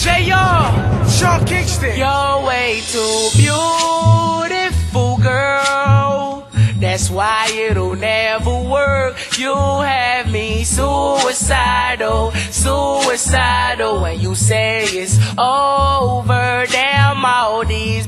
JR, Sean Kingston. You're way too beautiful, girl. That's why it'll never work. You have me suicidal, suicidal. When you say it's over, damn all these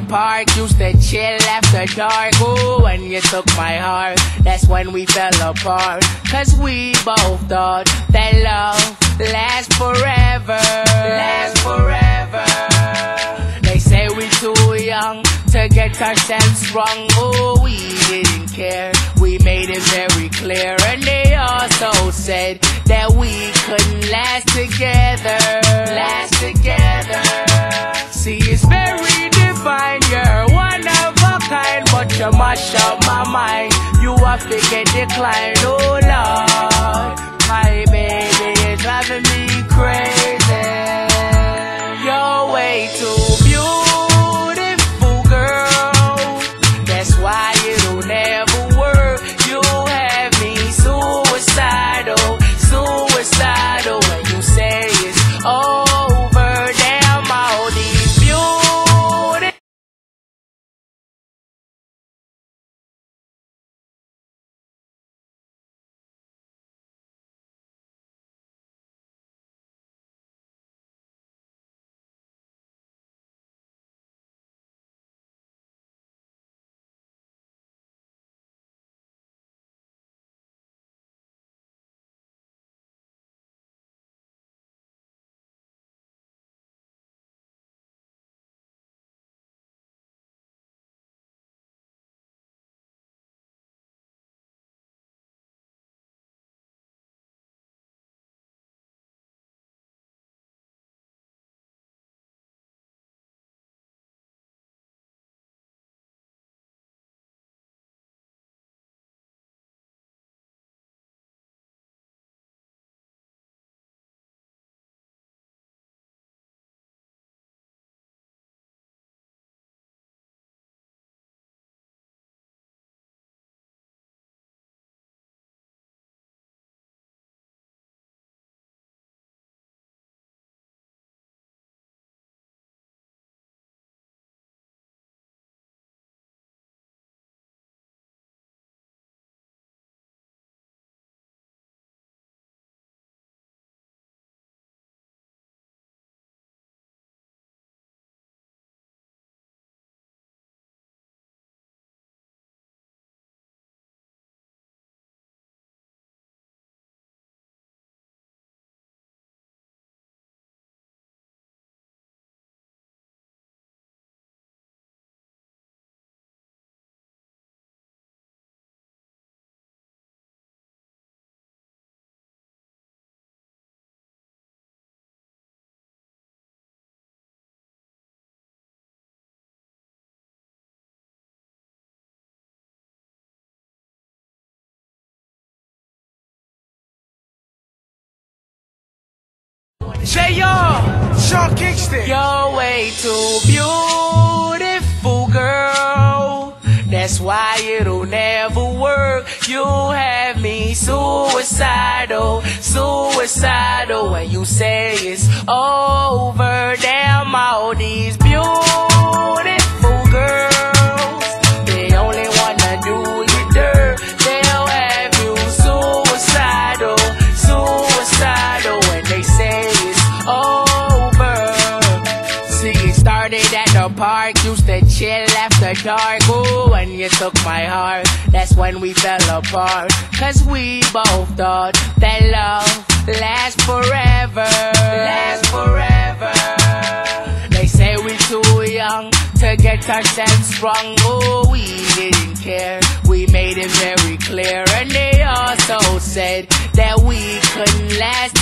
the park, used to chill after dark. Ooh, when you took my heart, that's when we fell apart. Cause we both thought that love lasts forever. Lasts forever. They say we too young to get ourselves wrong. Oh, we didn't care. We made it very clear. And they also said that we couldn't last together. Last together. See, it's very you mash up my mind. You have to get declined. Oh, JR, Sean Kingston. You're way too beautiful, girl. That's why it'll never work. You have me suicidal, suicidal. When you say it's over, park, used to chill after dark. Ooh, when you took my heart, that's when we fell apart. Cause we both thought that love lasts forever. Lasts forever. They say we too young to get ourselves strong. Oh, we didn't care. We made it very clear. And they also said that we couldn't last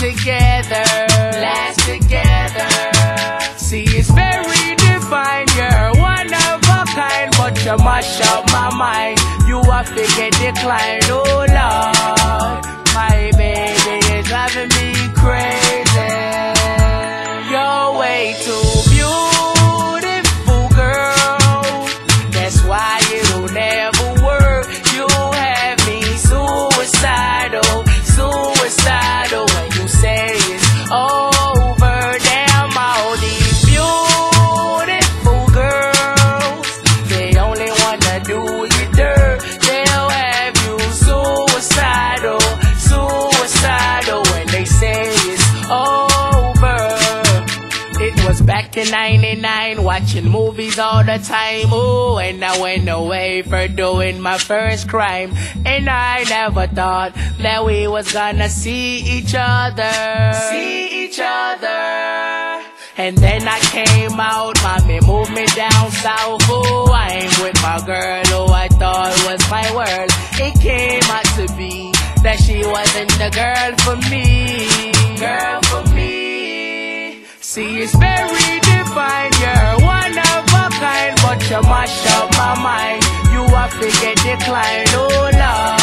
mash up my mind. You have to get declined. Oh, 99, watching movies all the time. Ooh, and I went away for doing my first crime. And I never thought that we was gonna see each other. See each other. And then I came out, mommy moved me down south. Ooh, I ain't with my girl who I thought was my world. It came out to be that she wasn't the girl for me. Girl for me. See, it's very divine. Mash up my mind. You have to get declined. Oh Lord,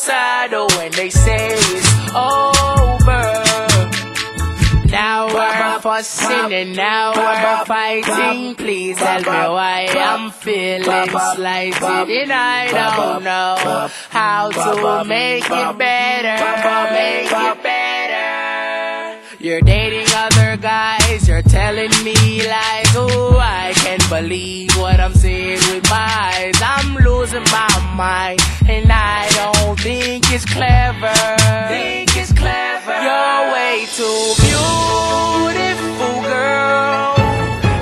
suicidal when they say it's over. Now we're fussing and now we're fighting. Please tell me why I'm feeling slighted and I don't know how to make it better. Make it better. You're dating other guys, you're telling me lies. Oh, I can't believe what I'm seeing with my eyes. I'm losing my mind, and I don't think it's clever. Think it's clever. You're way too beautiful, girl.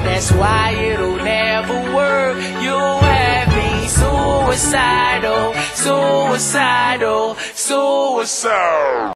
That's why it'll never work. You have me suicidal, suicidal, suicidal.